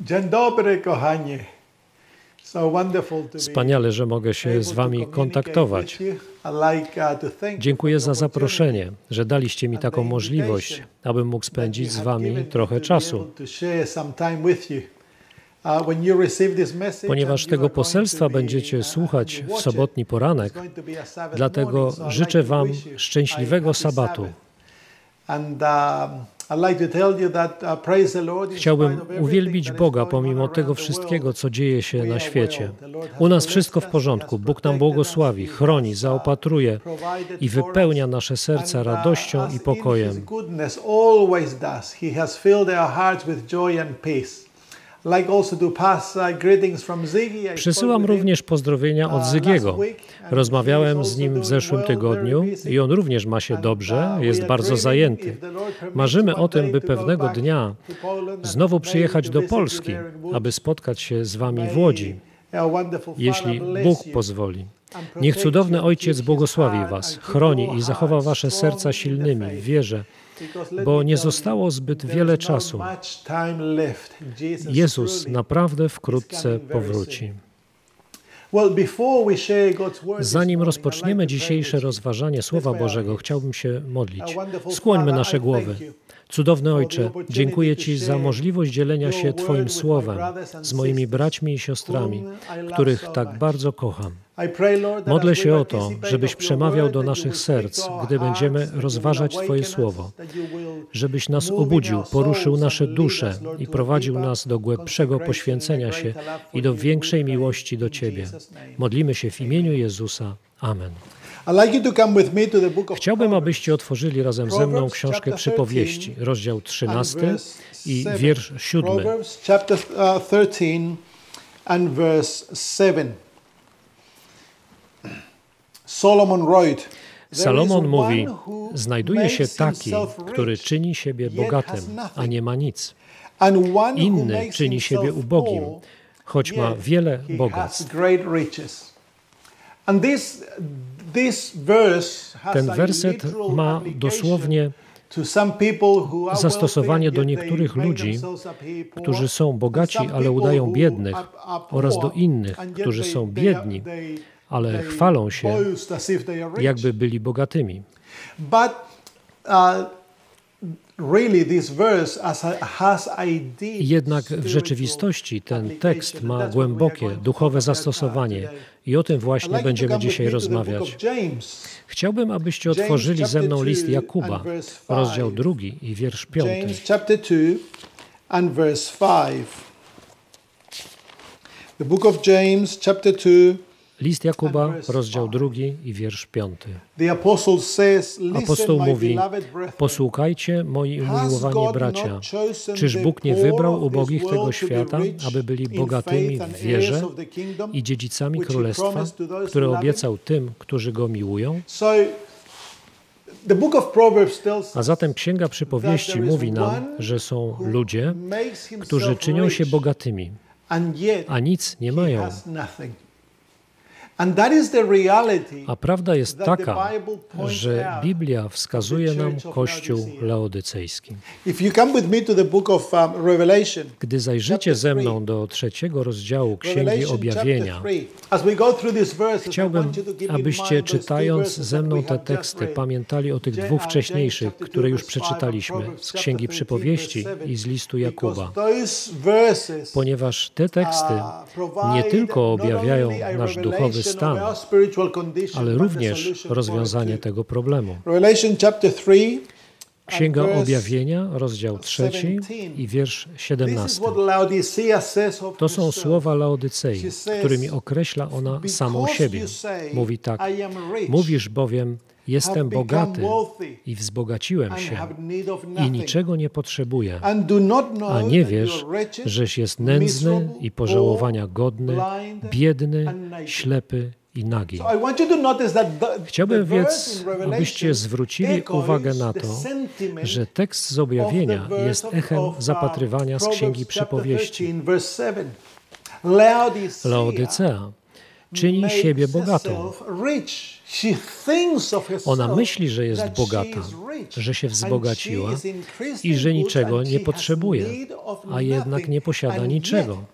Dzień dobry, kochani. So wonderful to be Wspaniale, że mogę się z Wami kontaktować. uh, Dziękuję za zaproszenie, że daliście mi taką możliwość, abym mógł spędzić z Wami trochę czasu. Uh, Ponieważ tego poselstwa będziecie uh, słuchać w sobotni poranek, dlatego życzę Wam szczęśliwego sabatu. And Chciałbym uwielbić Boga pomimo tego wszystkiego, co dzieje się na świecie. U nas wszystko w porządku. Bóg nam błogosławi, chroni, uh, zaopatruje i wypełnia nasze serca uh, radością i pokojem. Przysyłam również pozdrowienia uh, od last Zygiego. Rozmawiałem z nim w zeszłym tygodniu i on również ma się dobrze, uh, jest bardzo zajęty. Marzymy o tym, by pewnego dnia znowu przyjechać do Polski, aby spotkać się z Wami w Łodzi, jeśli Bóg pozwoli. Niech cudowny Ojciec błogosławi Was, chroni i zachowa Wasze serca silnymi w wierze, bo nie zostało zbyt wiele czasu. Jezus naprawdę wkrótce powróci. Zanim rozpoczniemy dzisiejsze rozważanie Słowa Bożego, chciałbym się modlić. Skłońmy nasze głowy. Cudowny Ojcze, dziękuję Ci za możliwość dzielenia się Twoim Słowem z moimi braćmi i siostrami, których tak bardzo kocham. Modlę się o to, żebyś przemawiał do naszych serc, gdy będziemy rozważać Twoje Słowo, żebyś nas obudził, poruszył nasze dusze i prowadził nas do głębszego poświęcenia się i do większej miłości do Ciebie. Modlimy się w imieniu Jezusa. Amen. Chciałbym, abyście otworzyli razem ze mną książkę Przypowieści, 13 rozdział and 13 verse i wiersz 7. Proverbs chapter uh, 13 and verse 7. Solomon wrote, "There Salomon mówi, znajduje się taki, który czyni siebie bogatym, a nie ma nic. Inny czyni siebie ubogim, choć ma wiele bogactw. Ten werset ma dosłownie zastosowanie do niektórych ludzi, którzy są bogaci, ale udają biednych, oraz do innych, którzy są biedni, ale chwalą się, jakby byli bogatymi. Uh, Jednak w rzeczywistości ten tekst ma głębokie, duchowe zastosowanie. I o tym właśnie będziemy dzisiaj rozmawiać. Chciałbym, abyście otworzyli ze mną list 2 Jakuba, rozdział drugi i wiersz piąty. James chapter 2 and verse 5. The book of James chapter 2 List Jakuba, rozdział drugi i wiersz piąty. Apostoł mówi, posłuchajcie moi umiłowani bracia, czyż Bóg nie wybrał ubogich tego świata, aby byli bogatymi w wierze i dziedzicami królestwa, które obiecał tym, którzy go miłują? A zatem Księga Przypowieści mówi nam, że są ludzie, którzy czynią się bogatymi, a nic nie mają. has nothing. And that is the reality A prawda jest taka, że Biblia wskazuje nam Kościół laodycejski. Um, Gdy zajrzycie ze mną do trzeciego rozdziału Księgi Objawienia, chapter 3. As we go through these verses, I Chciałbym, abyście czytając ze mną te teksty pamiętali o tych dwóch wcześniejszych, które 2, już verse 5 and przeczytaliśmy z Księgi 13, Przypowieści verse 7. i z listu Jakuba, ponieważ te teksty uh, provide nie tylko objawiają nasz duchowy revelation of stan, our spiritual condition, ale również rozwiązanie tego problemu. 3 Księga Objawienia, rozdział trzeci 17. i wiersz This is 17. what Laodicea says of To są słowa Laodycei, którymi określa ona samą siebie. Mówi tak, mówisz bowiem, jestem bogaty i wzbogaciłem się i niczego nie potrzebuję. A nie wiesz, żeś jest nędzny i pożałowania godny, biedny, ślepy i nagi. Chciałbym więc, abyście zwrócili uwagę na to, że tekst z objawienia jest echem uh, zapatrywania z Księgi Przypowieści. 13, verse 7. Laodicea Laodycea czyni siebie bogatą. Ona myśli, że jest bogata, że się wzbogaciła i że niczego nie potrzebuje. a jednak nie posiada niczego.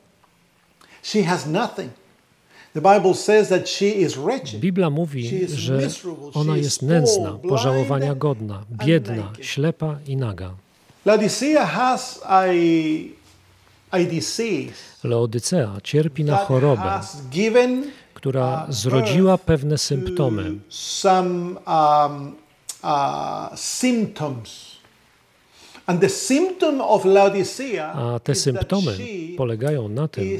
Biblia mówi, że ona jest nędzna, pożałowania godna, biedna, ślepa i naga. Laodicea cierpi na chorobę, która zrodziła pewne to symptomy, some um, uh, symptoms. And the symptom of Laodicea a te symptomy polegają na tym,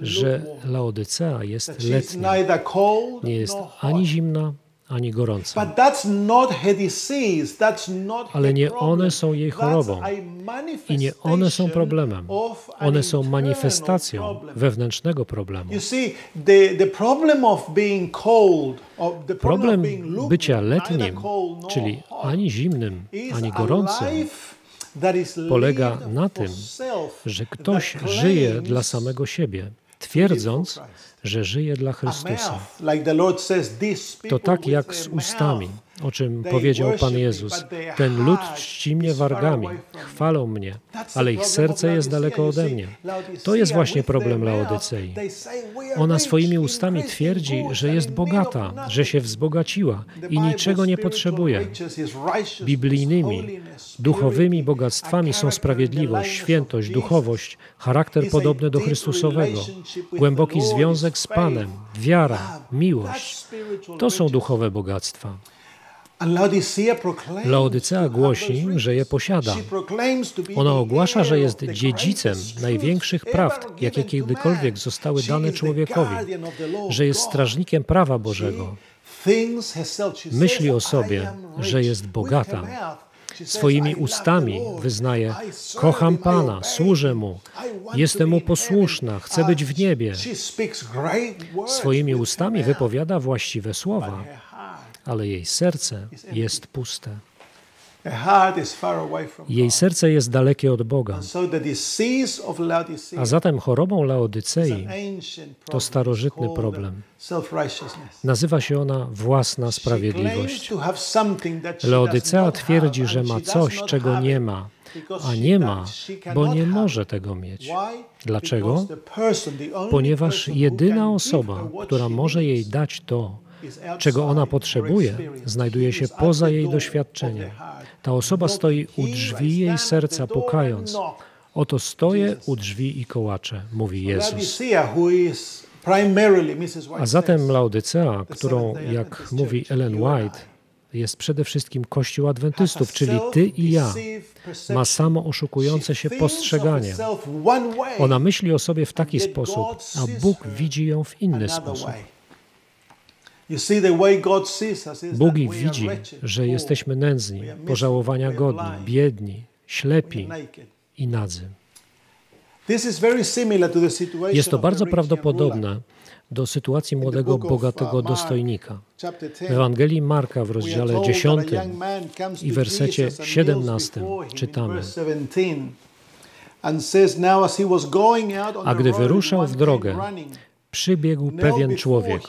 że Laodycea jest letnia, nie jest ani zimna, ani not Ale nie one są jej chorobą. I nie one są problemem. One są manifestacją wewnętrznego problemu. Problem bycia letnim, czyli ani zimnym, ani gorącym, polega na tym, że ktoś żyje dla samego siebie, twierdząc, że żyje dla Chrystusa. To tak jak z ustami, o czym powiedział Pan Jezus. Ten lud czci mnie wargami, chwalą mnie, ale ich serce jest daleko ode mnie. To jest właśnie problem Laodycei. they say, "We are Ona swoimi ustami twierdzi, że jest bogata, nothing." że się wzbogaciła i niczego nie potrzebuje. Biblijnymi, duchowymi bogactwami są sprawiedliwość, świętość, duchowość, charakter podobny do Chrystusowego, głęboki związek z Panem, wiara, miłość. To są duchowe bogactwa. Laodicea Laodycea głosi, że je posiada. Ona ogłasza, że jest dziedzicem największych prawd, jakie kiedykolwiek zostały dane człowiekowi, że jest strażnikiem prawa Bożego. Myśli o "I sobie, że rich." jest bogata. Swoimi "I love ustami wyznaje: Kocham Pana, służę. Mu, jestem Mu posłuszna, heaven." chcę być w Uh, niebie. Swoimi ustami wypowiada właściwe słowa, ale jej serce jest puste. Jej serce jest dalekie od Boga. A zatem chorobą Laodycei problem. starożytny problem. Nazywa się ona własna sprawiedliwość. to Laodycea twierdzi, że ma coś, czego nie ma, a nie ma, bo nie może tego mieć. Dlaczego? Ponieważ jedyna osoba, która może jej dać to, czego ona potrzebuje, znajduje się poza jej doświadczeniem. Ta osoba stoi u drzwi jej serca, pukając. Oto stoję u drzwi i kołaczę, mówi Jezus. A zatem Laodycea, którą, jak mówi Ellen White, jest przede wszystkim Kościół Adwentystów, czyli ty i ja. Ma samo oszukujące się postrzeganie. Ona myśli o sobie w taki sposób, a Bóg widzi ją w inny sposób. Bóg widzi, że jesteśmy nędzni, pożałowania godni, biedni, ślepi i nadzy. Jest to bardzo prawdopodobne do sytuacji młodego, uh, bogatego dostojnika. W 10, Ewangelii Marka w rozdziale told that a 10 young man comes i wersecie Jesus and 17 kneels before him in czytamy. verse 17, and says, "Now as he was going out on A gdy wyruszał w drogę, Przybiegł pewien człowiek,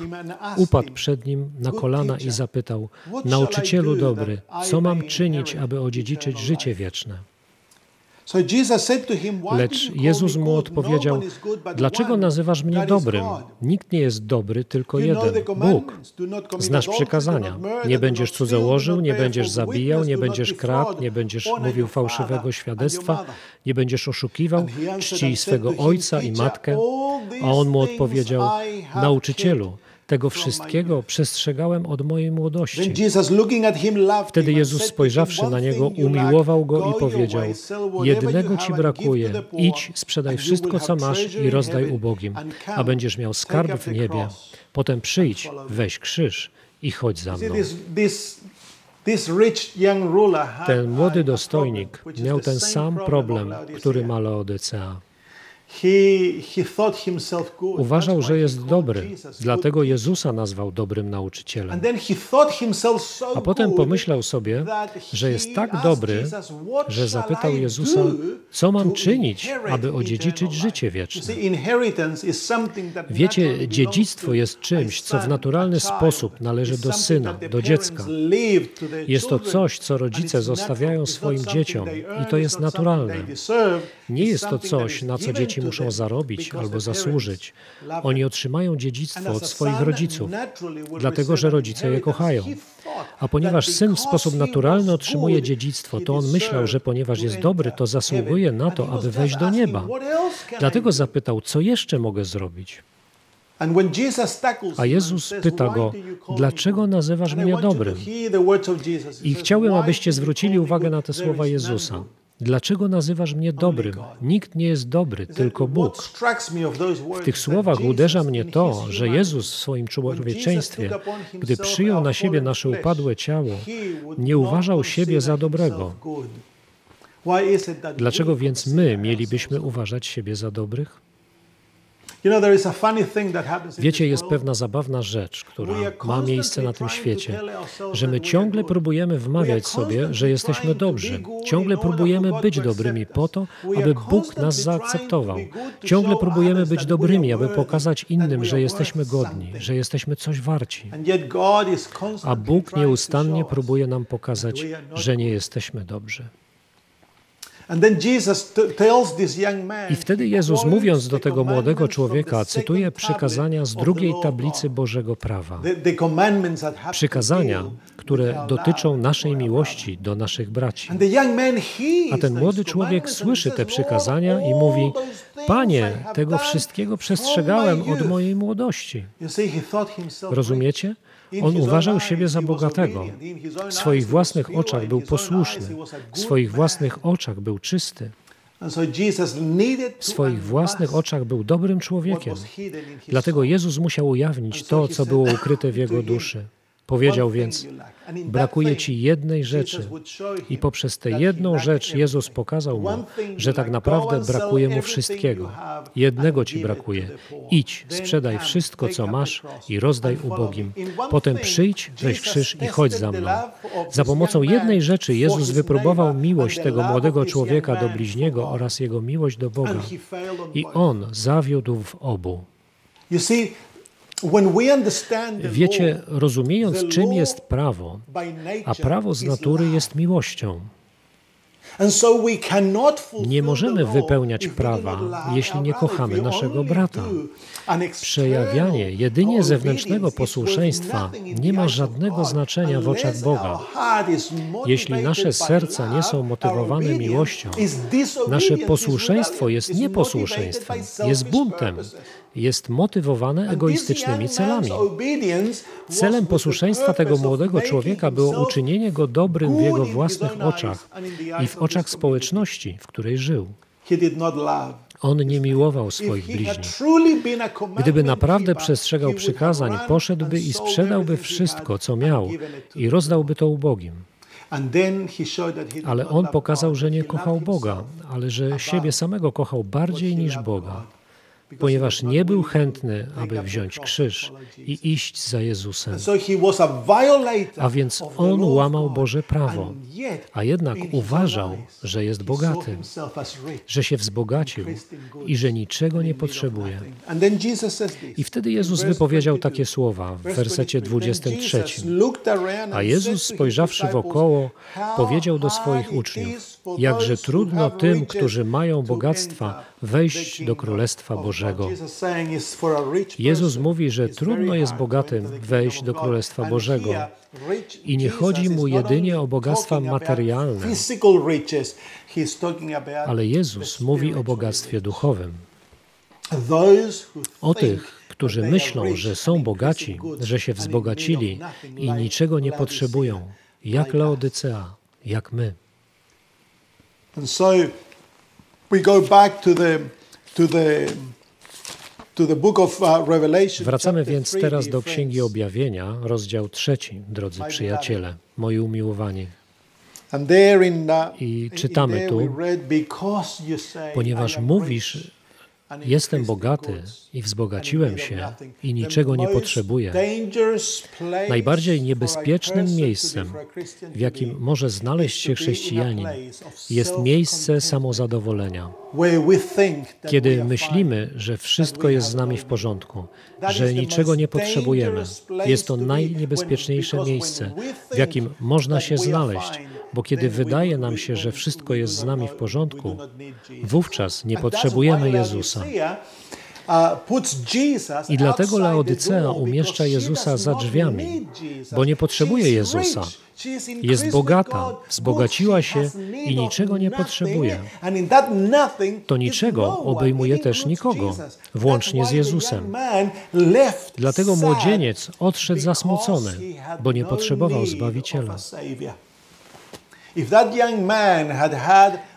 upadł przed nim na "Good kolana i zapytał: Nauczycielu do dobry, co mam czynić, aby odziedziczyć życie life?" wieczne? Lecz Jezus mu? No odpowiedział: but Dlaczego nazywasz mnie dobrym? Nikt nie jest dobry, tylko jeden Bóg. Znasz przykazania. Nie będziesz cudzołożył, nie będziesz zabijał, nie będziesz kradł, nie będziesz mówił fałszywego świadectwa, nie będziesz oszukiwał, czcij swego ojca i "Teacher, matkę. A on mu odpowiedział: Nauczycielu, tego wszystkiego youth." przestrzegałem od mojej młodości. Wtedy Jezus spojrzawszy "One na niego, umiłował go i powiedział: Jednego ci brakuje, idź, sprzedaj wszystko, co masz i rozdaj ubogim, a będziesz miał skarb w niebie. Potem przyjdź, weź krzyż i chodź za mną. Ten młody dostojnik miał ten sam problem Laodicea. który ma Laodycea. Uważał, że jest dobry, dlatego. Jezusa nazwał dobrym nauczycielem. A potem pomyślał sobie, że jest tak dobry, Jesus, "What że zapytał Jezusa, co mam czynić, aby odziedziczyć życie life?" You wieczne. Wiecie, dziedzictwo jest czymś, co w naturalny sposób należy do syna, do dziecka. Jest to coś, co rodzice zostawiają swoim dzieciom i to jest naturalne. Nie jest to coś, na co dzieci muszą zarobić albo zasłużyć. Oni otrzymają dziedzictwo od swoich rodziców, dlatego że rodzice je kochają. A ponieważ syn w sposób naturalny otrzymuje dziedzictwo, to on myślał, że ponieważ jest dobry, to zasługuje na to, aby wejść do nieba. "What else can I Dlatego do?" zapytał, co jeszcze mogę zrobić? A Jezus pyta "Why go, dlaczego good?" nazywasz mnie dobrym? I chciałbym, "Why abyście zwrócili uwagę na te słowa Jezusa. Good." Dlaczego nazywasz mnie dobrym? God. Nikt nie jest dobry, tylko "What Bóg. W tych słowach uderza mnie to, że Jezus w swoim człowieczeństwie, gdy przyjął na siebie nasze upadłe ciało, nie uważał siebie za dobrego. Dlaczego więc my mielibyśmy uważać siebie za dobrych? Wiecie, jest pewna zabawna rzecz, która ma miejsce na tym świecie, że my ciągle próbujemy wmawiać sobie, że jesteśmy dobrzy. Ciągle próbujemy być dobrymi po to, aby Bóg nas zaakceptował. Ciągle próbujemy być dobrymi, aby pokazać innym, że jesteśmy godni, że jesteśmy coś warci. A Bóg nieustannie próbuje nam pokazać, że nie jesteśmy dobrzy. I wtedy Jezus, mówiąc do tego młodego człowieka, cytuje przykazania z drugiej tablicy. Bożego prawa. Przykazania, które dotyczą naszej miłości do naszych braci. A ten młody człowiek słyszy te "Lord, przykazania i mówi: Panie, tego wszystkiego przestrzegałem od youth." mojej młodości. Rozumiecie? On uważał siebie za bogatego. W swoich własnych oczach był posłuszny. W swoich własnych oczach był czysty. W swoich własnych oczach był dobrym człowiekiem. Dlatego. Jezus musiał ujawnić to, co było ukryte w jego duszy. Powiedział więc: Brakuje ci jednej rzeczy. I poprzez tę jedną rzecz Jezus pokazał mu, że tak naprawdę brakuje mu wszystkiego. Jednego ci brakuje. Idź, sprzedaj wszystko, co masz i rozdaj ubogim. Potem przyjdź, weź krzyż i chodź za mną. Za pomocą jednej rzeczy Jezus wypróbował miłość tego młodego człowieka do bliźniego oraz jego miłość do Boga. I on zawiódł w obu. Wiecie, rozumiejąc czym jest prawo, a prawo z natury jest miłością. Nie możemy wypełniać prawa, jeśli nie kochamy naszego brata. Przejawianie jedynie zewnętrznego posłuszeństwa nie ma żadnego znaczenia w oczach Boga. Jeśli nasze serca nie są motywowane miłością, nasze posłuszeństwo jest nieposłuszeństwem, jest buntem. Jest motywowane egoistycznymi celami. Celem posłuszeństwa tego młodego człowieka było uczynienie go dobrym w jego własnych oczach i w oczach społeczności, w której żył. On nie miłował swoich bliźnich. Gdyby naprawdę przestrzegał przykazań, poszedłby i sprzedałby wszystko, co miał i rozdałby to ubogim. Ale on pokazał, że nie kochał Boga, ale że siebie samego kochał bardziej niż Boga, ponieważ nie był chętny, aby wziąć krzyż i iść za Jezusem. A więc on łamał. Boże prawo, a jednak uważał, że jest bogaty, że się wzbogacił i że niczego nie potrzebuje. I wtedy Jezus wypowiedział 22. takie słowa w wersecie 23. Then 23. Jesus looked around A Jezus spojrzawszy wokoło, "How powiedział do swoich uczniów, jakże trudno tym, którzy mają bogactwa, wejść do Królestwa of God." Bożego. Jezus mówi, że trudno jest bogatym wejść do. Królestwa Bożego. I nie chodzi mu jedynie o bogactwa materialne, ale Jezus mówi o bogactwie duchowym. O tych, którzy myślą, że są bogaci, że się wzbogacili i niczego nie potrzebują, jak. Laodycea, jak my. We go back to the to the. Wracamy więc teraz do Księgi. Objawienia, rozdział trzeci, drodzy przyjaciele, moi umiłowani. Uh, I czytamy tu, we read, "Because you say, I Ponieważ mówisz, Jestem bogaty i wzbogaciłem się i niczego nie potrzebuję. Najbardziej niebezpiecznym miejscem, w jakim może znaleźć się chrześcijanin, jest miejsce samozadowolenia. Kiedy myślimy, że wszystko jest z nami w porządku, że niczego nie potrzebujemy, jest to najniebezpieczniejsze miejsce, w jakim można się znaleźć, bo kiedy wydaje nam się, że wszystko jest z nami w porządku, wówczas nie potrzebujemy Jezusa. I dlatego Laodycea umieszcza Jezusa za drzwiami, bo nie potrzebuje Jezusa. Jest bogata, wzbogaciła się i niczego nie potrzebuje. To niczego obejmuje też nikogo, włącznie z Jezusem. Dlatego młodzieniec odszedł zasmucony, bo nie potrzebował Zbawiciela.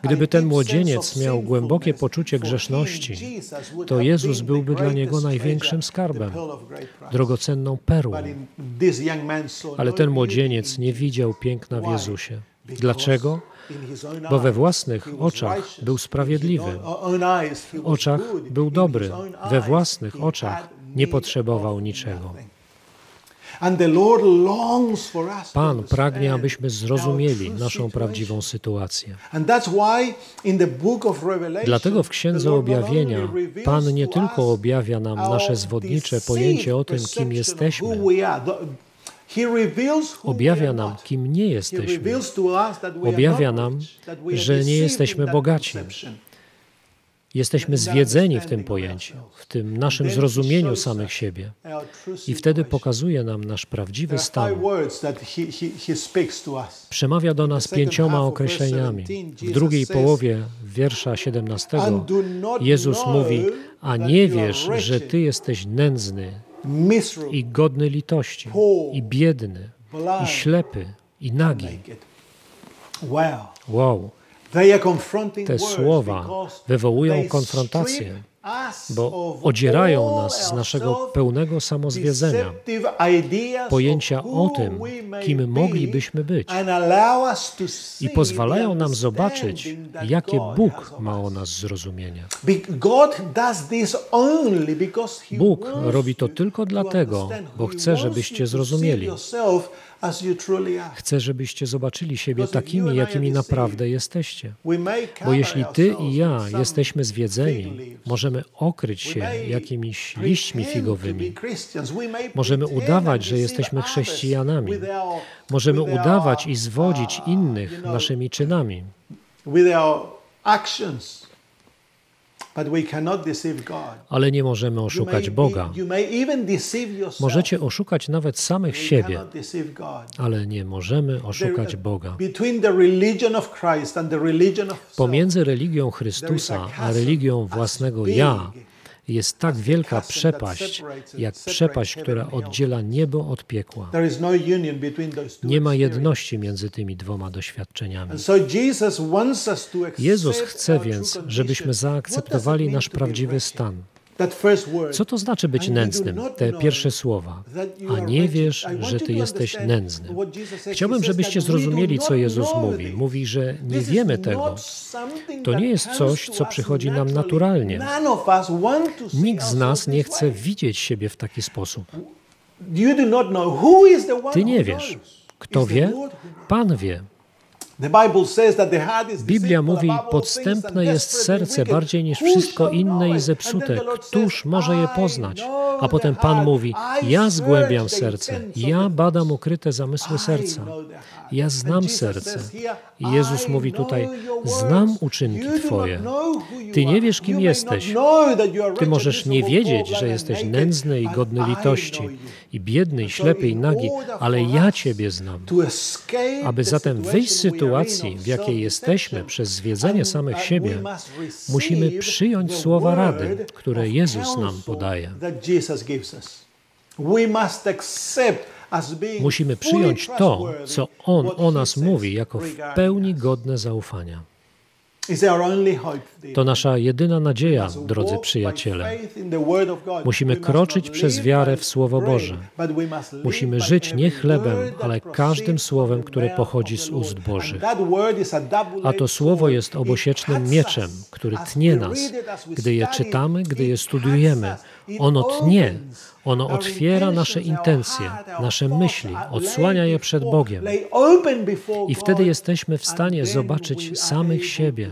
Gdyby ten młodzieniec miał głębokie poczucie grzeszności, to Jezus byłby dla niego największym skarbem, drogocenną perłą. Ale ten młodzieniec nie widział piękna w Jezusie. Dlaczego? Bo we własnych oczach był sprawiedliwy, w oczach był dobry, we własnych oczach nie potrzebował niczego. Pan pragnie, abyśmy zrozumieli naszą prawdziwą sytuację. Dlatego w Księdze Objawienia Pan nie tylko objawia nam nasze zwodnicze pojęcie o tym, kim jesteśmy, Objawia nam, kim nie jesteśmy. Objawia nam, że nie jesteśmy bogaci. Jesteśmy zwiedzeni w tym pojęciu, w tym naszym zrozumieniu samych siebie. I wtedy pokazuje nam nasz prawdziwy stan. Przemawia do nas pięcioma określeniami. W drugiej połowie wiersza 17 Jezus mówi, a nie wiesz, że Ty jesteś nędzny i godny litości, i biedny, i ślepy, i nagi. Wow. Te słowa wywołują konfrontację, bo odzierają nas z naszego pełnego samozwiedzenia, pojęcia o tym, kim moglibyśmy być i pozwalają nam zobaczyć, jakie Bóg ma o nas zrozumienie. Bóg robi to tylko dlatego, bo chce, żebyście zrozumieli. Chcę, żebyście zobaczyli siebie takimi, jakimi naprawdę jesteście. Bo jeśli Ty i ja jesteśmy zwiedzeni, możemy okryć się jakimiś liśćmi figowymi. Możemy udawać, że jesteśmy chrześcijanami. Możemy udawać i zwodzić innych naszymi czynami. Ale nie możemy oszukać Boga. Możecie oszukać nawet samych siebie, ale nie możemy oszukać Boga. Pomiędzy religią Chrystusa a religią własnego ja jest tak wielka przepaść, jak przepaść, która oddziela niebo od piekła. No Nie ma jedności między tymi dwoma doświadczeniami. Jezus chce więc, żebyśmy zaakceptowali nasz prawdziwy stan. Co to znaczy być nędznym? Te pierwsze słowa. A nie wiesz, że ty jesteś nędzny. Chciałbym, żebyście zrozumieli, co Jezus mówi. Mówi, że nie wiemy tego. To nie jest coś, co przychodzi nam naturalnie. Nikt z nas nie chce widzieć siebie w taki sposób. Ty nie wiesz. Kto wie? Pan wie. Biblia mówi, podstępne jest serce bardziej niż wszystko inne i zepsute. Któż może je poznać? A potem Pan mówi, ja zgłębiam serce, ja badam ukryte zamysły serca. Ja znam serce. I Jezus mówi tutaj, znam uczynki Twoje. Ty nie wiesz, kim jesteś. Ty możesz nie wiedzieć, że jesteś nędzny i godny litości, i biedny, i ślepy, i nagi, ale ja Ciebie znam. Aby zatem wyjść z sytuacji, w jakiej jesteśmy przez zwiedzenie samych siebie, musimy przyjąć słowa rady, które Jezus nam podaje. Musimy przyjąć to, co On o nas mówi, jako w pełni godne zaufania. To nasza jedyna nadzieja, drodzy przyjaciele. Musimy kroczyć przez wiarę w Słowo Boże. Musimy żyć nie chlebem, ale każdym słowem, które pochodzi z ust Bożych. A to słowo jest obosiecznym mieczem, który tnie nas, gdy je czytamy, gdy je studiujemy. Ono tnie, ono otwiera nasze intencje, nasze myśli, odsłania je przed Bogiem. I wtedy jesteśmy w stanie zobaczyć samych siebie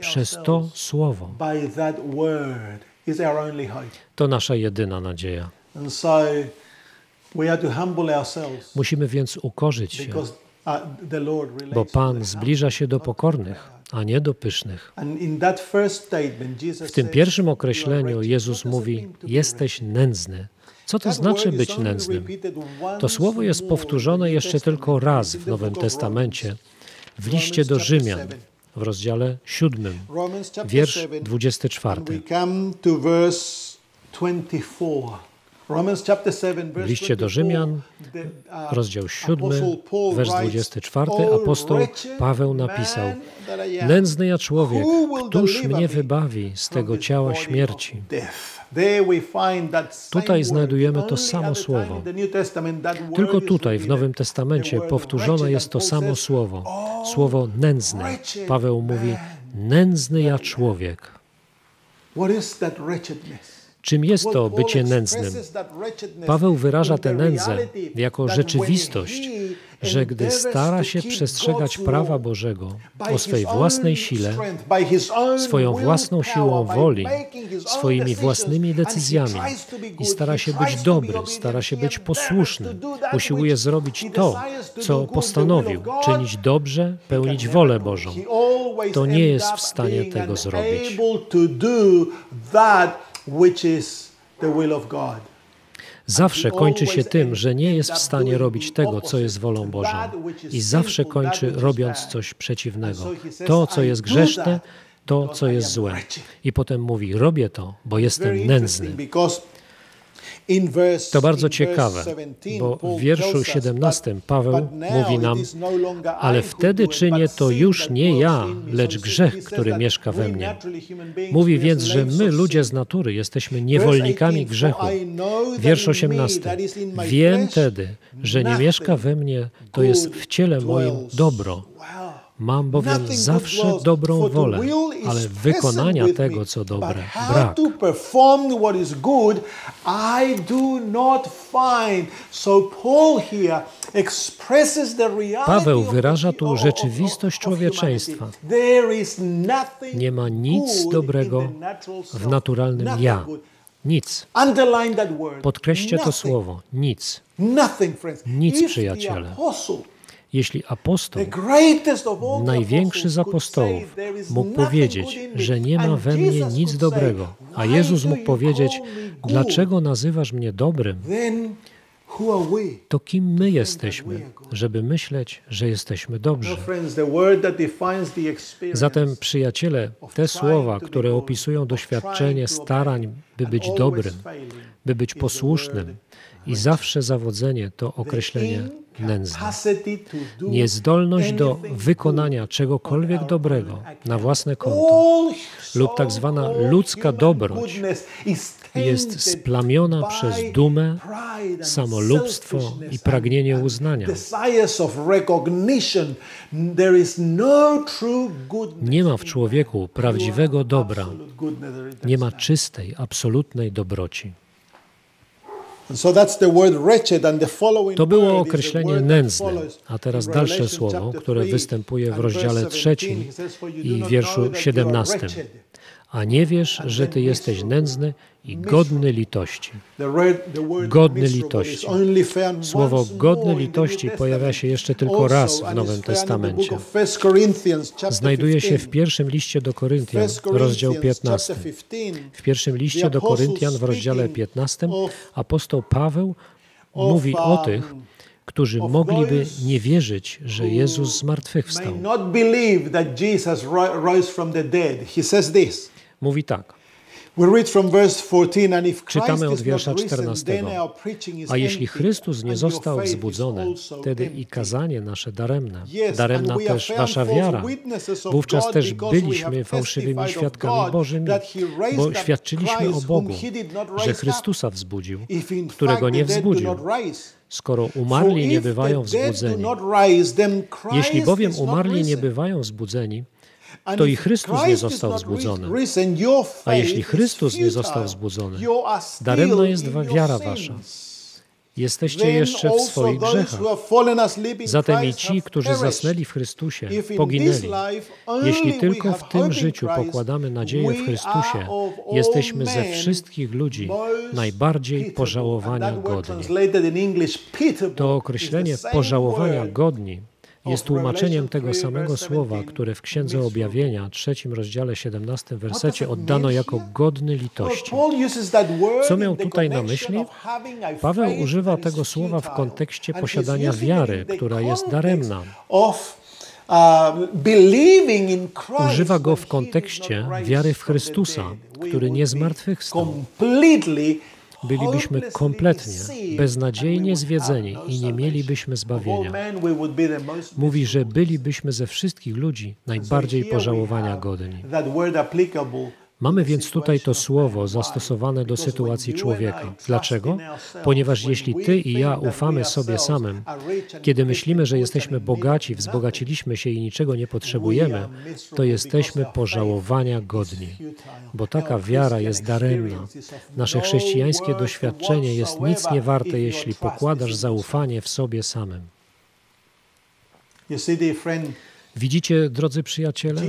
przez to słowo. To nasza jedyna nadzieja. Musimy więc ukorzyć się, bo Pan zbliża się do pokornych, a nie do pysznych. W tym pierwszym określeniu Jezus mówi: Jesteś nędzny. Co to znaczy być nędznym? To słowo jest powtórzone jeszcze tylko raz w Nowym Testamencie, w liście do Rzymian, w rozdziale 7, wiersz 24. W liście do Rzymian, rozdział 7, wers 24, apostoł Paweł napisał: Nędzny ja człowiek, któż mnie wybawi z tego ciała śmierci? Tutaj znajdujemy to samo słowo. Tylko tutaj w Nowym Testamencie powtórzone jest to samo słowo. Słowo nędzny. Paweł mówi: Nędzny ja człowiek. Czym jest to bycie nędznym? Paweł wyraża tę nędzę jako rzeczywistość, że gdy stara się przestrzegać prawa Bożego o swej własnej sile, swoją własną siłą woli, swoimi własnymi decyzjami i stara się być dobry, stara się być posłuszny, usiłuje zrobić to, co postanowił, czynić dobrze, pełnić wolę Bożą, to nie jest w stanie tego zrobić which is the will of God. Zawsze kończy się tym, że nie jest w stanie robić tego, co jest wolą Bożą. I zawsze kończy robiąc coś przeciwnego. To, co jest grzeszne, to, co jest złe. I potem mówi: Robię to, bo jestem nędzny. To bardzo ciekawe, bo w wierszu 17 Paweł mówi nam, ale wtedy czynię to już nie ja, lecz grzech, który mieszka we mnie. Mówi więc, że my, ludzie z natury, jesteśmy niewolnikami grzechu. Wiersz 18. Wiem tedy, że nie mieszka we mnie, to jest w ciele moim dobro Mam bowiem zawsze dobrą wolę, ale wykonania tego, co dobre, brak. Paweł wyraża tu rzeczywistość człowieczeństwa. Nie ma nic dobrego w naturalnym ja. Nic. Podkreślcie to słowo. Nic. Nic, przyjaciele. Jeśli apostoł, największy z apostołów, mógł powiedzieć, że nie ma we mnie nic dobrego, a Jezus mógł powiedzieć, dlaczego nazywasz mnie dobrym, to kim my jesteśmy, żeby myśleć, że jesteśmy dobrzy? Zatem, przyjaciele, te słowa, które opisują doświadczenie starań, by być dobrym, by być posłusznym i zawsze zawodzenie, to określenie nędzny. Niezdolność do wykonania czegokolwiek dobrego na własne konto lub tak zwana ludzka dobroć jest splamiona przez dumę, samolubstwo i pragnienie uznania. Nie ma w człowieku prawdziwego dobra, nie ma czystej, absolutnej dobroci. To było określenie nędzne, a teraz dalsze słowo, które występuje w rozdziale trzecim i wierszu siedemnastym. A nie wiesz, że Ty jesteś nędzny i godny litości. Godny litości. Słowo godny litości pojawia się jeszcze tylko raz w Nowym Testamencie. Znajduje się w pierwszym liście do Koryntian, rozdział 15. W pierwszym liście do Koryntian w rozdziale 15 apostoł Paweł mówi o tych, którzy mogliby nie wierzyć, że Jezus zmartwychwstał. Mówi tak. Czytamy od wiersza 14. A jeśli Chrystus nie został wzbudzony, wtedy i kazanie nasze daremne. Daremna też wasza wiara. Wówczas też byliśmy fałszywymi świadkami Bożymi, bo świadczyliśmy o Bogu, że Chrystusa wzbudził, którego nie wzbudził skoro umarli nie bywają wzbudzeni. Jeśli bowiem umarli nie bywają wzbudzeni, to i Chrystus nie został wzbudzony. A jeśli Chrystus nie został wzbudzony, daremna jest wiara wasza. Jesteście jeszcze w swoich grzechach. Zatem i ci, którzy zasnęli w Chrystusie, poginęli. Jeśli tylko w tym życiu pokładamy nadzieję w Chrystusie, jesteśmy ze wszystkich ludzi najbardziej pożałowania godni. To określenie pożałowania godni jest tłumaczeniem tego samego słowa, które w Księdze Objawienia, trzecim rozdziale, 17 wersecie oddano jako godny litości. Co miał tutaj na myśli? Paweł używa tego słowa w kontekście posiadania wiary, która jest daremna. Używa go w kontekście wiary w Chrystusa, który nie zmartwychwstał bylibyśmy kompletnie, beznadziejnie zwiedzeni i nie mielibyśmy zbawienia. Mówi, że bylibyśmy ze wszystkich ludzi najbardziej pożałowania godni. Mamy więc tutaj to słowo zastosowane do sytuacji człowieka. Dlaczego? Ponieważ jeśli ty i ja ufamy sobie samym, kiedy myślimy, że jesteśmy bogaci, wzbogaciliśmy się i niczego nie potrzebujemy, to jesteśmy pożałowania godni, bo taka wiara jest daremna. Nasze chrześcijańskie doświadczenie jest nic nie warte, jeśli pokładasz zaufanie w sobie samym. Widzicie, drodzy przyjaciele,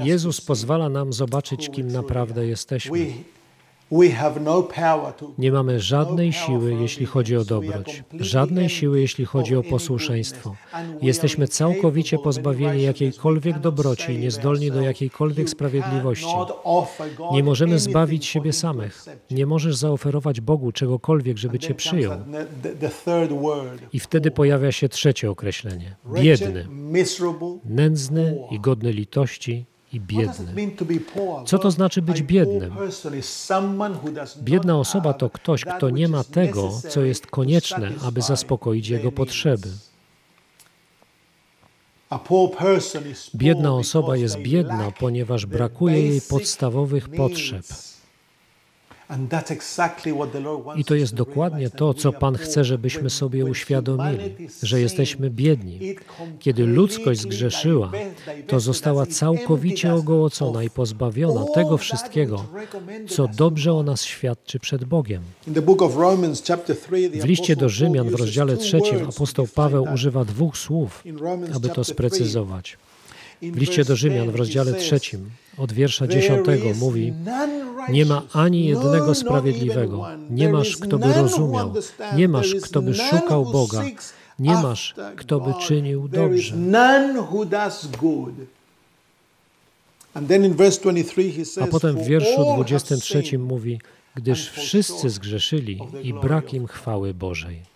Jezus pozwala nam zobaczyć, kim naprawdę jesteśmy. No Nie mamy żadnej siły, jeśli chodzi o dobroć, żadnej siły, jeśli chodzi o posłuszeństwo. Jesteśmy całkowicie pozbawieni jakiejkolwiek dobroci i niezdolni do jakiejkolwiek sprawiedliwości. Nie możemy zbawić siebie samych. Nie możesz zaoferować Bogu czegokolwiek, żeby Cię przyjął. I wtedy pojawia się trzecie określenie. Biedny, nędzny i godny litości, i biedny. Co to znaczy być biednym? Biedna osoba to ktoś, kto nie ma tego, co jest konieczne, aby zaspokoić jego potrzeby. Biedna osoba jest biedna, ponieważ brakuje jej podstawowych potrzeb. I to jest dokładnie to, co Pan chce, żebyśmy sobie uświadomili, że jesteśmy biedni. Kiedy ludzkość zgrzeszyła, to została całkowicie ogołocona i pozbawiona tego wszystkiego, co dobrze o nas świadczy przed Bogiem. W liście do Rzymian w rozdziale trzecim apostoł Paweł używa dwóch słów, aby to sprecyzować. W liście do Rzymian w rozdziale trzecim od wiersza dziesiątego mówi Nie ma ani jednego sprawiedliwego, nie masz, kto by rozumiał, nie masz, kto by szukał Boga, nie masz, kto by czynił dobrze. A potem w wierszu 23 mówi, gdyż wszyscy zgrzeszyli i brak im chwały Bożej.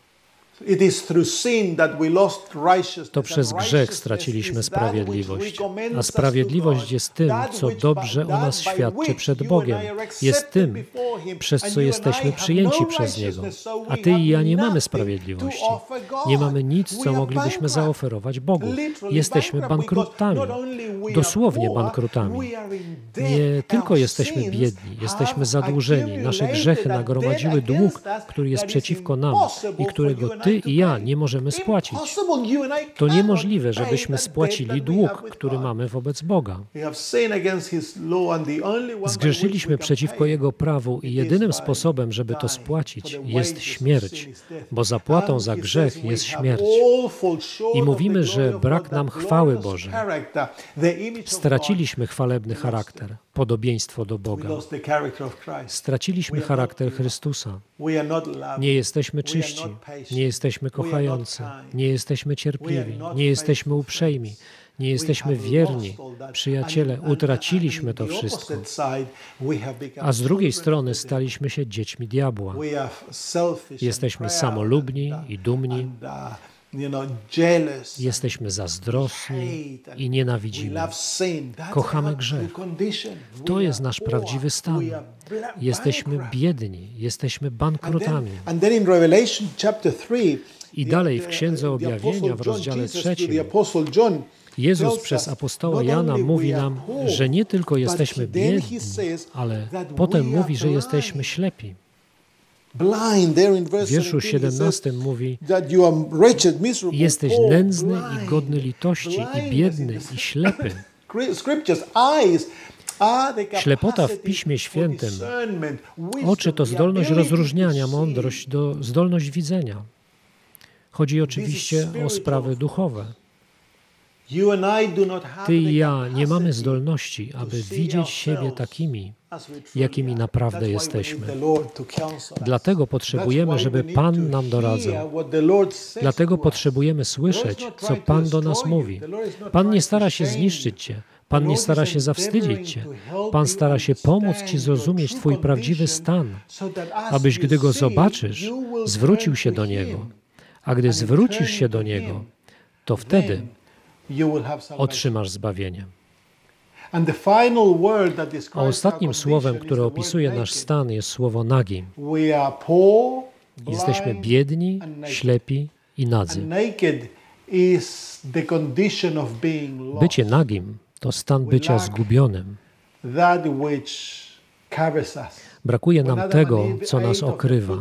To przez grzech straciliśmy sprawiedliwość, a sprawiedliwość jest tym, co dobrze o nas świadczy przed Bogiem. Jest tym, przez co jesteśmy przyjęci przez Niego. A Ty i ja nie mamy sprawiedliwości. Nie mamy nic, co moglibyśmy zaoferować Bogu. Jesteśmy bankrutami. Dosłownie bankrutami. Nie tylko jesteśmy biedni, jesteśmy zadłużeni. Nasze grzechy nagromadziły dług, który jest przeciwko nam i którego Ty i ja nie możemy spłacić. To niemożliwe, żebyśmy spłacili dług, który mamy wobec Boga. Zgrzeszyliśmy przeciwko Jego prawu i jedynym sposobem, żeby to spłacić, jest śmierć, bo zapłatą za grzech jest śmierć. I mówimy, że brak nam chwały Bożej. Straciliśmy chwalebny charakter, podobieństwo do Boga. Straciliśmy charakter Chrystusa. Nie jesteśmy czyści, nie jesteśmy kochający, nie jesteśmy cierpliwi, nie jesteśmy uprzejmi, nie jesteśmy wierni. Przyjaciele, utraciliśmy to wszystko. A z drugiej strony staliśmy się dziećmi diabła. Jesteśmy samolubni i dumni. Jealous, Jesteśmy zazdrosni i nienawidzimy. Kochamy grzech. To jest nasz prawdziwy stan. Jesteśmy biedni, jesteśmy bankrutami. then, and then in Revelation chapter 3, I dalej w Księdze Objawienia w rozdziale trzecim Jezus przez apostoła Jana mówi nam, że nie tylko jesteśmy biedni, ale potem mówi, że jesteśmy ślepi. W wierszu 17 he says 17 mówi, jesteś nędzny i godny litości, i biedny, i ślepy. Ślepota w Piśmie Świętym. Oczy to zdolność rozróżniania, mądrość, do, zdolność widzenia. Chodzi oczywiście o sprawy duchowe. You and I do not have Ty i ja nie mamy zdolności, aby widzieć siebie takimi, jakimi naprawdę jesteśmy. Dlatego potrzebujemy, żeby Pan nam doradzał. Dlatego potrzebujemy słyszeć, co Pan do nas mówi. Pan nie stara się zniszczyć Cię. Pan nie stara się zawstydzić Cię. Pan stara się pomóc Ci zrozumieć Twój prawdziwy stan, abyś, gdy Go zobaczysz, zwrócił się do Niego. A gdy zwrócisz się do Niego, to wtedy otrzymasz zbawienie. A ostatnim słowem, które opisuje nasz stan, jest słowo nagi. Jesteśmy biedni, ślepi i nadzy. Bycie nagim to stan bycia zgubionym. Brakuje nam tego, co nas okrywa.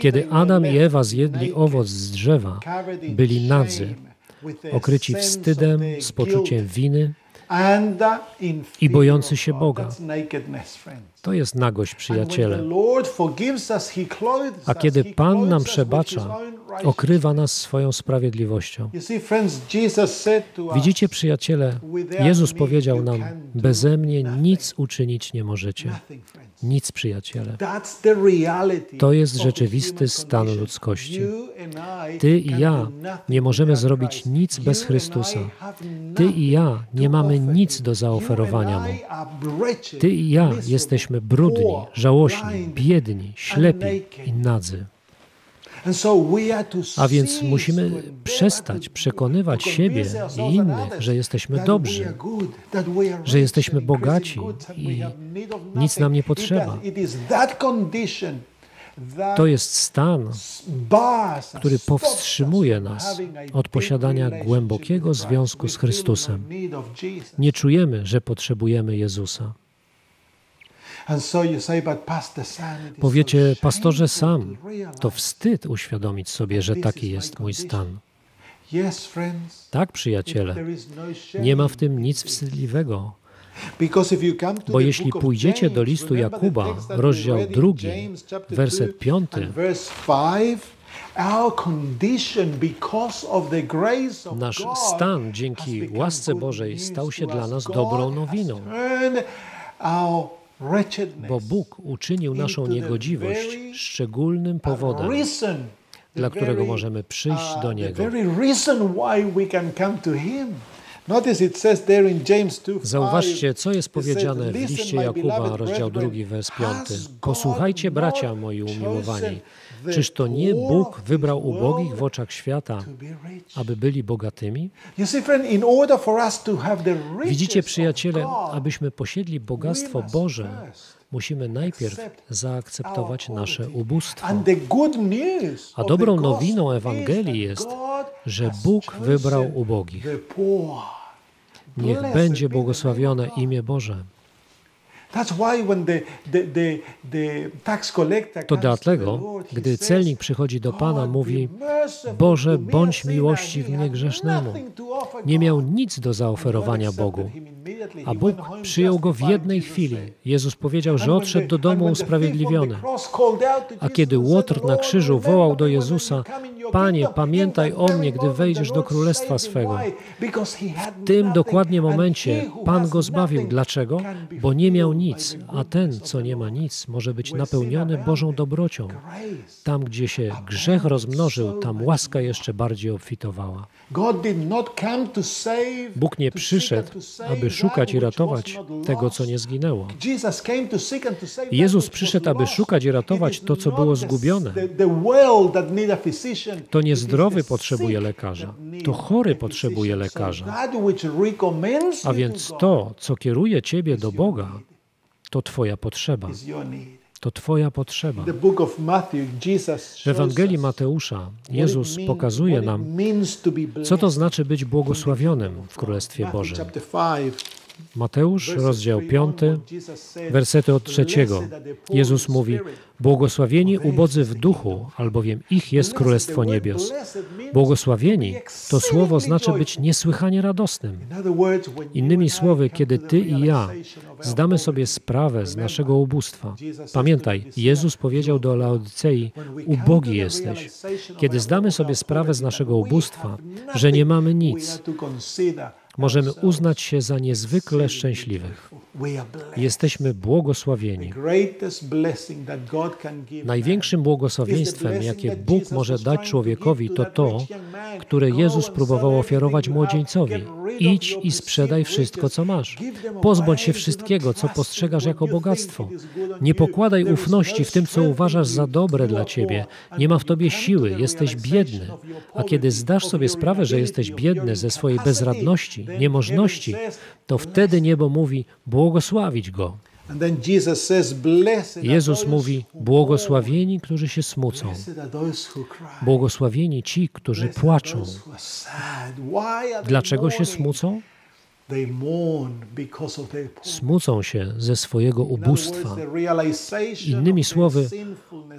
Kiedy Adam i Ewa zjedli owoc z drzewa, byli nadzy, okryci wstydem, z poczuciem winy i bojący się Boga. To jest nagość, przyjaciele. A kiedy Pan nam przebacza, okrywa nas swoją sprawiedliwością. Widzicie, przyjaciele, Jezus powiedział nam, beze mnie nic uczynić nie możecie. Nic, przyjaciele. To jest rzeczywisty stan ludzkości. Ty i ja nie możemy zrobić nic bez Chrystusa. Ty i ja nie mamy nic do zaoferowania Mu. Ty i ja jesteśmy brudni, żałośni, biedni, ślepi i nadzy. A więc musimy przestać przekonywać siebie i innych, że jesteśmy dobrzy, że jesteśmy bogaci i nic nam nie potrzeba. To jest stan, który powstrzymuje nas od posiadania głębokiego związku z Chrystusem. Nie czujemy, że potrzebujemy Jezusa. Powiecie, pastorze Sam, to wstyd uświadomić sobie, że taki jest mój stan. Tak, przyjaciele, nie ma w tym nic wstydliwego. Bo jeśli pójdziecie do listu Jakuba, rozdział drugi, werset piąty, nasz stan dzięki łasce Bożej stał się dla nas dobrą nowiną. Bo Bóg uczynił naszą niegodziwość szczególnym powodem, dla którego możemy przyjść do Niego. Zauważcie, co jest powiedziane w liście Jakuba, rozdział 2, wers 5. Posłuchajcie, bracia moi umiłowani, czyż to nie Bóg wybrał ubogich w oczach świata, aby byli bogatymi? Widzicie, przyjaciele, abyśmy posiedli bogactwo Boże, musimy najpierw zaakceptować nasze ubóstwo. A dobrą nowiną Ewangelii jest, że Bóg wybrał ubogich. Niech będzie błogosławione imię Boże. To dlatego, gdy celnik przychodzi do Pana, mówi: Boże, bądź miłościw mnie grzesznemu. Nie miał nic do zaoferowania Bogu, a Bóg przyjął go w jednej chwili. Jezus powiedział, że odszedł do domu usprawiedliwiony. A kiedy Łotr na krzyżu wołał do Jezusa: Panie, pamiętaj o mnie, gdy wejdziesz do królestwa swego. W tym dokładnie momencie Pan go zbawił. Dlaczego? Bo nie miał nic, a ten, co nie ma nic, może być napełniony Bożą dobrocią. Tam, gdzie się grzech rozmnożył, tam łaska jeszcze bardziej obfitowała. Bóg nie przyszedł, aby szukać i ratować tego, co nie zginęło. Jezus przyszedł, aby szukać i ratować to, co było zgubione. To niezdrowy potrzebuje lekarza, to chory potrzebuje lekarza. A więc to, co kieruje ciebie do Boga, to Twoja potrzeba. To Twoja potrzeba. W Ewangelii Mateusza Jezus pokazuje nam, co to znaczy być błogosławionym w Królestwie Bożym. Mateusz, rozdział 5, wersety od trzeciego. Jezus mówi: Błogosławieni ubodzy w duchu, albowiem ich jest Królestwo Niebios. Błogosławieni to słowo znaczy być niesłychanie radosnym. Innymi słowy, kiedy Ty i ja zdamy sobie sprawę z naszego ubóstwa. Pamiętaj, Jezus powiedział do Laodycei: Ubogi jesteś. Kiedy zdamy sobie sprawę z naszego ubóstwa, że nie mamy nic, możemy uznać się za niezwykle szczęśliwych. Jesteśmy błogosławieni. Największym błogosławieństwem, jakie Bóg może dać człowiekowi, to to, które Jezus próbował ofiarować młodzieńcowi. Idź i sprzedaj wszystko, co masz. Pozbądź się wszystkiego, co postrzegasz jako bogactwo. Nie pokładaj ufności w tym, co uważasz za dobre dla ciebie. Nie ma w tobie siły, jesteś biedny. A kiedy zdasz sobie sprawę, że jesteś biedny ze swojej bezradności, niemożności, to wtedy niebo mówi: błogosławić go. Jezus mówi: Błogosławieni, którzy się smucą. Błogosławieni ci, którzy płaczą. Dlaczego się smucą? Smucą się ze swojego ubóstwa. Innymi słowy,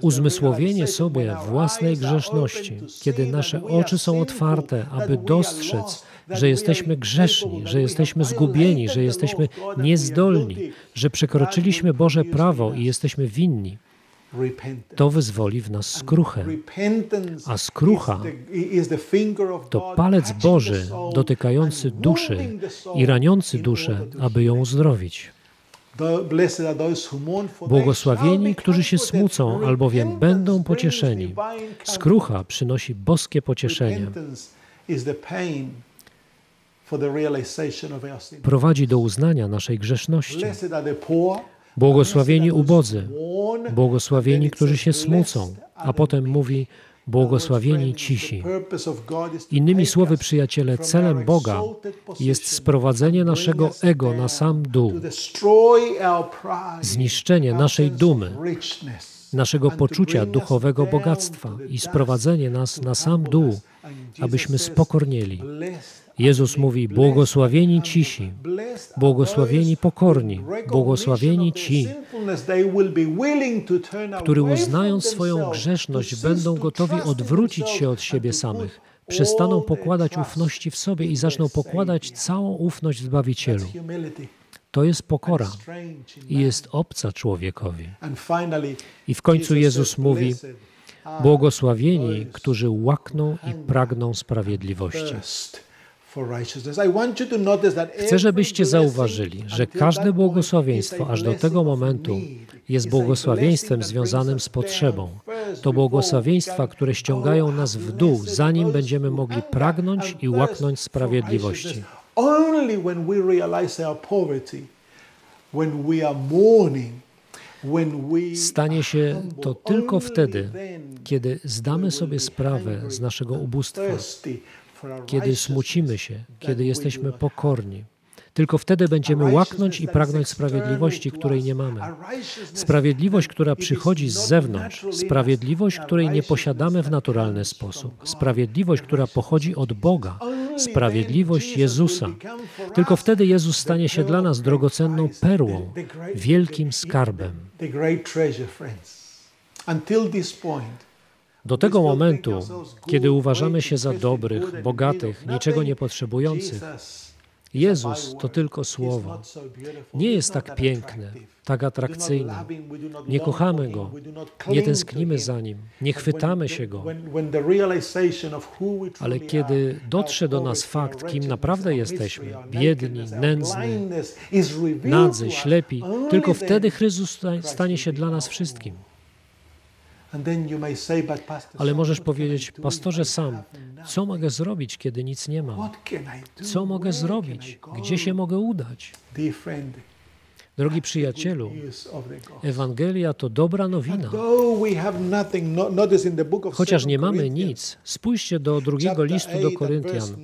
uzmysłowienie sobie własnej grzeszności, kiedy nasze oczy są otwarte, aby dostrzec, że jesteśmy grzeszni, że jesteśmy zgubieni, że jesteśmy niezdolni, że przekroczyliśmy Boże prawo i jesteśmy winni. To wyzwoli w nas skruchę. A skrucha to palec Boży dotykający duszy i raniący duszę, aby ją uzdrowić. Błogosławieni, którzy się smucą, albowiem będą pocieszeni. Skrucha przynosi boskie pocieszenie prowadzi do uznania naszej grzeszności. Błogosławieni ubodzy, błogosławieni, którzy się smucą, a potem mówi, błogosławieni cisi. Innymi słowy, przyjaciele, celem Boga jest sprowadzenie naszego ego na sam dół, zniszczenie naszej dumy, naszego poczucia duchowego bogactwa i sprowadzenie nas na sam dół, abyśmy spokornieli. Jezus mówi: Błogosławieni cisi, błogosławieni pokorni, błogosławieni ci, którzy uznając swoją grzeszność, będą gotowi odwrócić się od siebie samych, przestaną pokładać ufności w sobie i zaczną pokładać całą ufność w Zbawicielu. To jest pokora i jest obca człowiekowi. I w końcu Jezus mówi: Błogosławieni, którzy łakną i pragną sprawiedliwości. Chcę, żebyście zauważyli, że każde błogosławieństwo aż do tego momentu jest błogosławieństwem związanym z potrzebą. To błogosławieństwa, które ściągają nas w dół, zanim będziemy mogli pragnąć i łaknąć sprawiedliwości. Stanie się to tylko wtedy, kiedy zdamy sobie sprawę z naszego ubóstwa, kiedy smucimy się, kiedy jesteśmy pokorni. Tylko wtedy będziemy łaknąć i pragnąć sprawiedliwości, której nie mamy. Sprawiedliwość, która przychodzi z zewnątrz, sprawiedliwość, której nie posiadamy w naturalny sposób, sprawiedliwość, która pochodzi od Boga, sprawiedliwość Jezusa. Tylko wtedy Jezus stanie się dla nas drogocenną perłą, wielkim skarbem. Do tego momentu, kiedy uważamy się za dobrych, bogatych, niczego nie potrzebujących, Jezus to tylko słowo. Nie jest tak piękny, tak atrakcyjny. Nie kochamy Go, nie tęsknimy za Nim, nie chwytamy się Go. Ale kiedy dotrze do nas fakt, kim naprawdę jesteśmy, biedni, nędzni, nadzy, ślepi, tylko wtedy Chrystus stanie się dla nas wszystkim. Ale możesz powiedzieć, pastorze sam, co mogę zrobić, kiedy nic nie mam? Co mogę zrobić? Gdzie się mogę udać? Drogi przyjacielu, Ewangelia to dobra nowina. Chociaż nie mamy nic, spójrzcie do drugiego listu do Koryntian.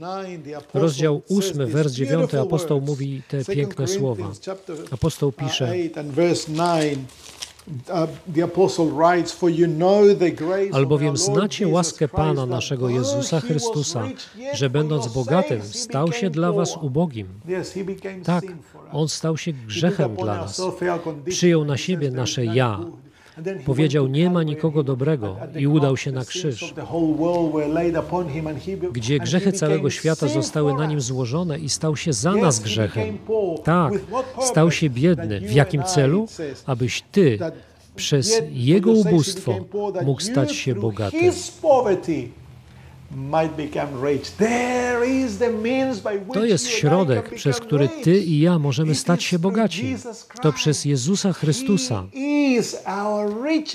Rozdział 8, wers 9, apostoł mówi te piękne słowa. Apostoł pisze, Albowiem znacie łaskę Pana naszego Jezusa Chrystusa, że będąc bogatym, stał się dla was ubogim. Tak, On stał się grzechem dla nas. Przyjął na siebie nasze ja, Powiedział, nie ma nikogo dobrego i udał się na krzyż, gdzie grzechy całego świata zostały na nim złożone i stał się za nas grzechem. Tak, stał się biedny. W jakim celu? Abyś Ty przez Jego ubóstwo mógł stać się bogaty. To jest środek, przez który Ty i ja możemy stać się bogaci. To przez Jezusa Chrystusa.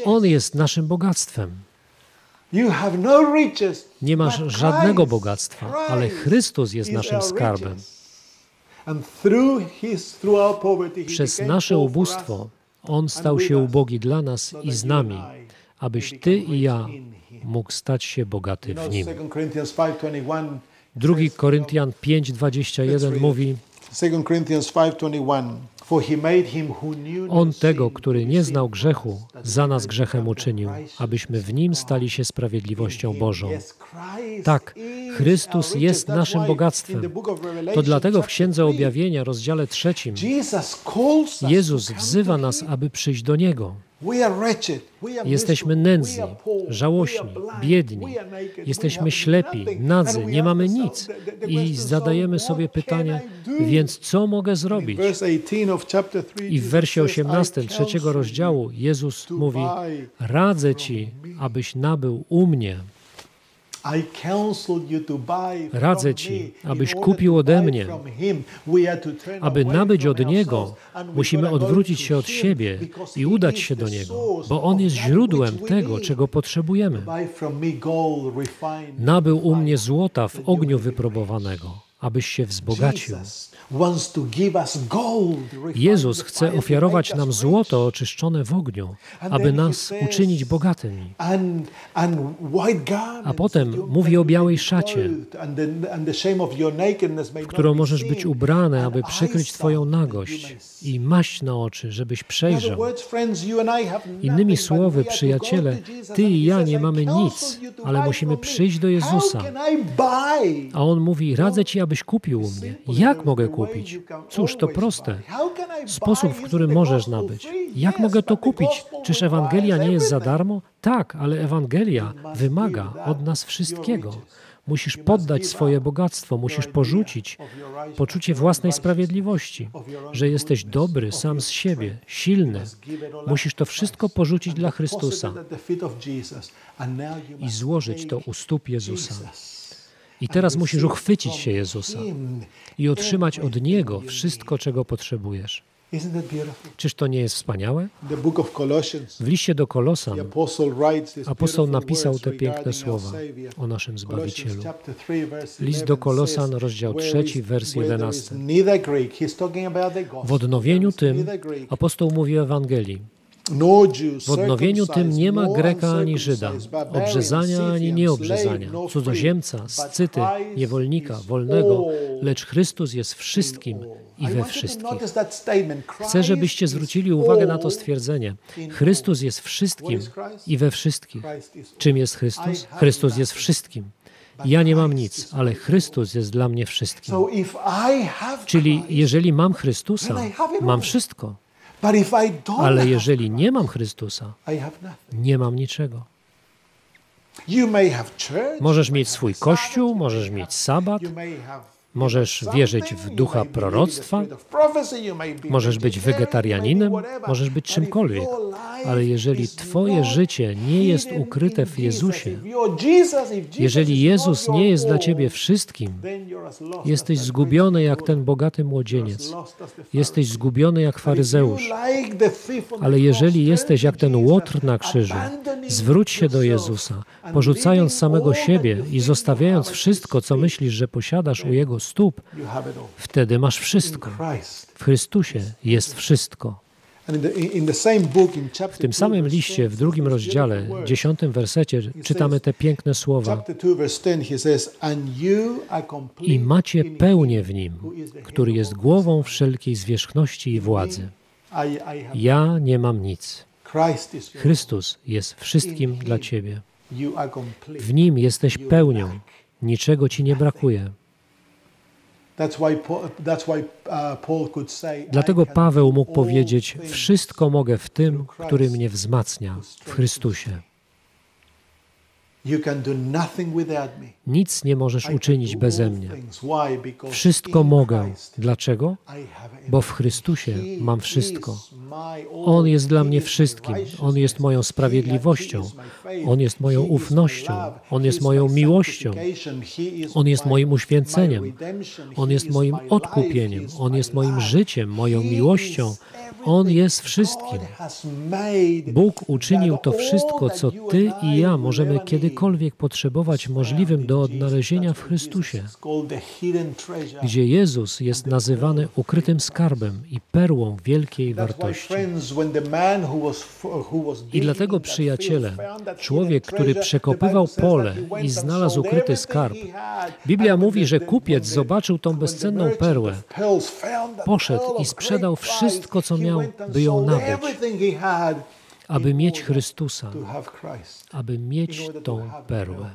On jest naszym bogactwem. No Nie masz żadnego bogactwa, ale Chrystus jest naszym skarbem. Przez nasze ubóstwo On stał się ubogi dla nas i z nami, abyś Ty i ja mógł stać się bogaty w Nim. 2 Koryntian 5:21 mówi: On tego, który nie znał grzechu, za nas grzechem uczynił, abyśmy w nim stali się sprawiedliwością Bożą. Tak, Chrystus jest naszym bogactwem. To dlatego w Księdze Objawienia, rozdziale trzecim, Jezus wzywa nas, aby przyjść do Niego. Jesteśmy nędzni, żałośni, biedni, jesteśmy ślepi, nadzy, nie mamy nic. I zadajemy sobie pytanie, więc co mogę zrobić? I w wersie 18 trzeciego rozdziału Jezus mówi, radzę Ci, abyś nabył u mnie Radzę Ci, abyś kupił ode mnie. Aby nabyć od Niego, musimy odwrócić się od siebie i udać się do Niego, bo On jest źródłem tego, czego potrzebujemy. Nabył u mnie złota w ogniu wyprobowanego, abyś się wzbogacił. Jezus chce ofiarować nam złoto oczyszczone w ogniu, aby nas uczynić bogatymi. A potem mówi o białej szacie, w którą możesz być ubrany, aby przykryć Twoją nagość i maść na oczy, żebyś przejrzał. Innymi słowy, przyjaciele, Ty i ja nie mamy nic, ale musimy przyjść do Jezusa. A On mówi, radzę Ci, abyś kupił u mnie. Jak mogę kupić? Cóż, to proste. Sposób, w którym możesz nabyć. Jak mogę to kupić? Czyż Ewangelia nie jest za darmo? Tak, ale Ewangelia wymaga od nas wszystkiego. Musisz poddać swoje bogactwo, musisz porzucić poczucie własnej sprawiedliwości, że jesteś dobry sam z siebie, silny. Musisz to wszystko porzucić dla Chrystusa i złożyć to u stóp Jezusa. I teraz musisz uchwycić się Jezusa i otrzymać od Niego wszystko, czego potrzebujesz. Czyż to nie jest wspaniałe? W liście do Kolosan apostoł napisał te piękne słowa o naszym Zbawicielu. List do Kolosan, rozdział 3, wers 11. W odnowieniu tym apostoł mówi o Ewangelii. W odnowieniu tym nie ma Greka ani Żyda, obrzezania ani nieobrzezania, cudzoziemca, scyty, niewolnika, wolnego, lecz Chrystus jest wszystkim i we wszystkich. Chcę, żebyście zwrócili uwagę na to stwierdzenie. Chrystus jest wszystkim i we wszystkich. Czym jest Chrystus? Chrystus jest wszystkim. Ja nie mam nic, ale Chrystus jest dla mnie wszystkim. Czyli jeżeli mam Chrystusa, mam wszystko. Ale jeżeli nie mam Chrystusa, nie mam niczego. Możesz mieć swój kościół, możesz mieć sabat, Możesz wierzyć w ducha proroctwa, możesz być wegetarianinem, możesz być czymkolwiek, ale jeżeli Twoje życie nie jest ukryte w Jezusie, jeżeli Jezus nie jest dla Ciebie wszystkim, jesteś zgubiony jak ten bogaty młodzieniec, jesteś zgubiony jak faryzeusz. Ale jeżeli jesteś jak ten łotr na krzyżu, zwróć się do Jezusa, porzucając samego siebie i zostawiając wszystko, co myślisz, że posiadasz u Jego stóp, wtedy masz wszystko. W Chrystusie jest wszystko. W tym 2, samym liście, 10, w drugim rozdziale, dziesiątym wersecie, czytamy te piękne słowa. Chapter 2, verse 10, he says, And you are complete I macie pełnię w Nim, który jest głową wszelkiej zwierzchności i władzy. Ja nie mam nic. Chrystus jest wszystkim dla Ciebie. W Nim jesteś pełnią. Niczego Ci nie brakuje. Dlatego can Paweł mógł powiedzieć: Wszystko mogę w tym, który mnie wzmacnia w Chrystusie. Nic nie możesz uczynić beze mnie. Wszystko mogę. Dlaczego? Bo w. Chrystusie mam wszystko. On jest dla mnie wszystkim. On jest moją sprawiedliwością. On jest moją ufnością. On jest moją miłością. On jest moim uświęceniem. On jest moim odkupieniem. On jest moim życiem, moją miłością. On jest wszystkim. Bóg uczynił to wszystko, co Ty i ja możemy kiedykolwiek potrzebować możliwym do odnalezienia w Chrystusie, gdzie Jezus jest nazywany ukrytym skarbem i perłą wielkiej wartości. I dlatego, przyjaciele, człowiek, który przekopywał pole i znalazł ukryty skarb, Biblia mówi, że kupiec zobaczył tą bezcenną perłę, poszedł i sprzedał wszystko, co miał, by ją nabyć, aby mieć Chrystusa, aby mieć tą perłę.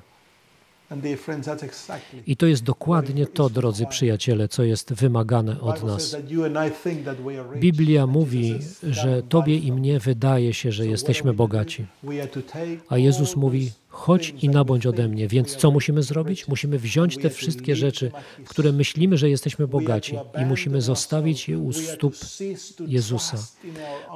I to jest dokładnie to, drodzy przyjaciele, co jest wymagane od nas. Biblia mówi, że Tobie i mnie wydaje się, że jesteśmy bogaci. A Jezus mówi, chodź i nabądź ode mnie. Więc co musimy zrobić? Musimy wziąć te wszystkie rzeczy, w które myślimy, że jesteśmy bogaci i musimy zostawić je u stóp Jezusa.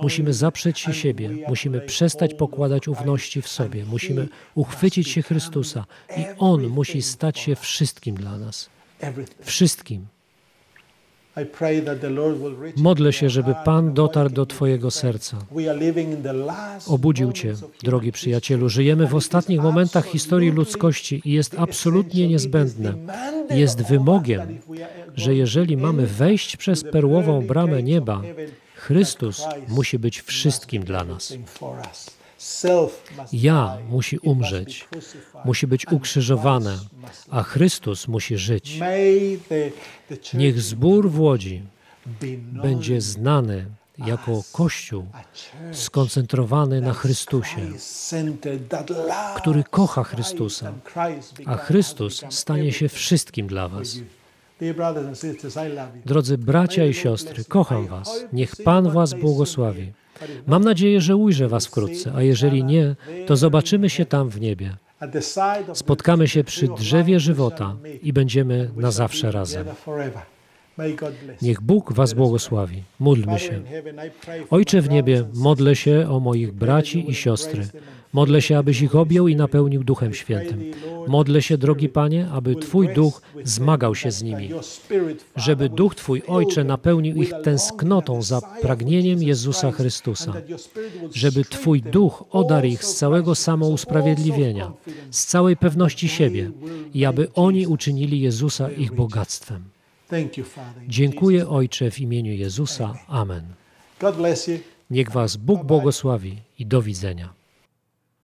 Musimy zaprzeć się siebie, musimy przestać pokładać ufności w sobie, musimy uchwycić się Chrystusa i On musi stać się wszystkim dla nas. Wszystkim. Modlę się, żeby Pan dotarł do Twojego serca. Obudził Cię, drogi przyjacielu. Żyjemy w ostatnich momentach historii ludzkości i jest absolutnie niezbędne, jest wymogiem, że jeżeli mamy wejść przez perłową bramę nieba, Chrystus musi być wszystkim dla nas. Ja musi umrzeć, musi być ukrzyżowane, a Chrystus musi żyć. Niech zbór w Łodzi będzie znany jako Kościół skoncentrowany na Chrystusie, który kocha Chrystusa, a Chrystus stanie się wszystkim dla Was. Drodzy bracia i siostry, kocham Was. Niech Pan Was błogosławi. Mam nadzieję, że ujrzę Was wkrótce, a jeżeli nie, to zobaczymy się tam w niebie. Spotkamy się przy drzewie żywota i będziemy na zawsze razem. Niech Bóg Was błogosławi. Módlmy się. Ojcze w niebie, modlę się o moich braci i siostry. Modlę się, abyś ich objął i napełnił Duchem Świętym. Modlę się, drogi Panie, aby Twój Duch zmagał się z nimi, żeby Duch Twój, Ojcze, napełnił ich tęsknotą za pragnieniem Jezusa Chrystusa, żeby Twój Duch odarł ich z całego samousprawiedliwienia, z całej pewności siebie i aby oni uczynili Jezusa ich bogactwem. Dziękuję Ojcze w imieniu Jezusa. Amen. Niech Was Bóg błogosławi i do widzenia.